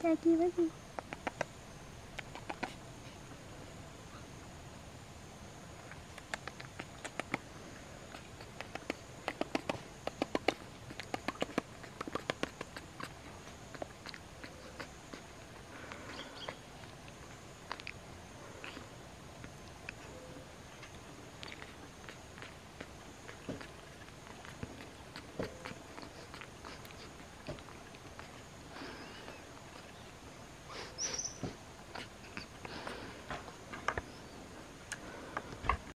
Thank you, ready.